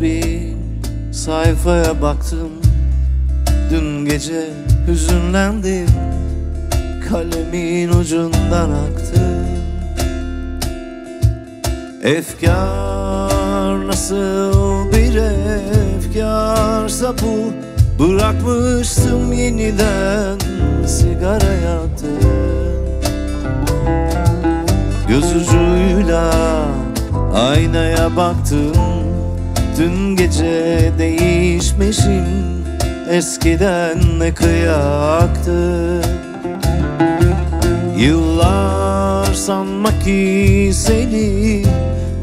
Bir sayfaya baktım. Dün gece hüzünlendim Kalemin ucundan aktı. Efkar nasıl bir efkarsa bu Bırakmıştım yeniden sigara yaktı Göz ucuyla aynaya baktım. Dün gece değişmişim Eskiden ne kıyaktı. Yıllar sanmak ki seni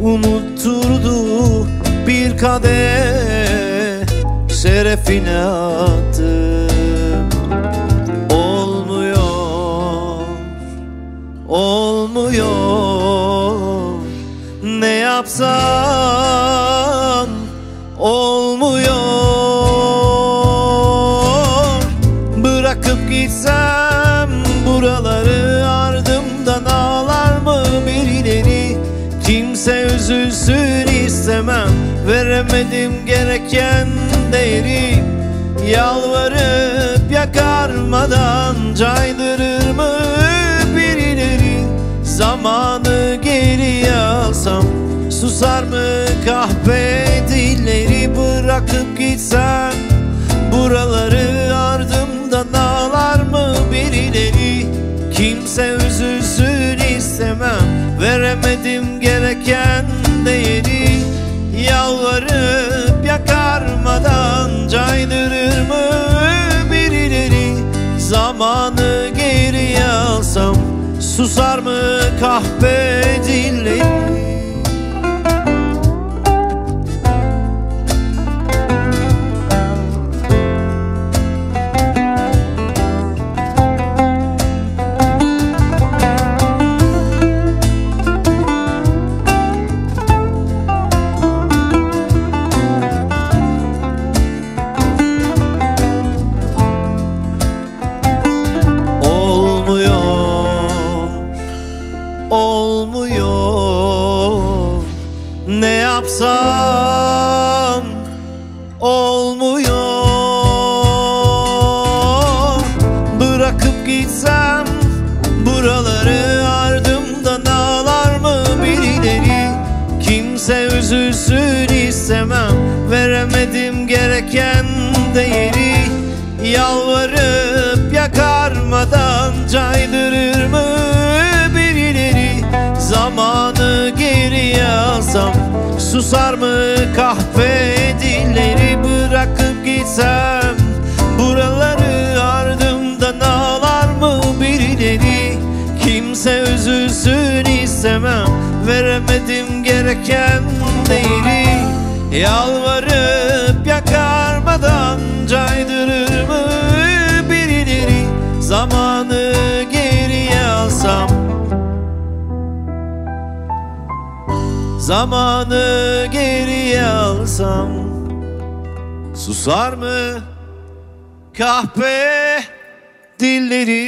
Unutturdu bir kadeh Şerefine attım Olmuyor Olmuyor. Ne yapsam üzülsün istemem. Veremedim gereken değeri. Yalvarıp yakarmadan caydırır mı birileri? Zamanı geriye alsam Susar mı kahpe dilleri Bırakıp gitsem Buraları ardımdan ağlar mı birileri? Kimse üzülsün istemem. Veremedim değeri Yalvarıp yakarmadan caydırır mı birileri Zamanı geriye alsam Susar mı kahpe yapsam Olmuyor. Bırakıp gitsem Buraları ardımdan ağlar mı birileri? Kimse üzülsün istemem Veremedim gereken değeri. Yalvarıp yakarmadan caydırır mı alsam Susar mı? Kahpe dilleri Bırakıp gitsem Buraları ardımdan ağlar mı birileri? Kimse üzülsün istemem Veremedim gereken değeri. Yalvarıp yakarmadan caydırır Zamanı geriye alsam Susar mı? Kahpe dilleri.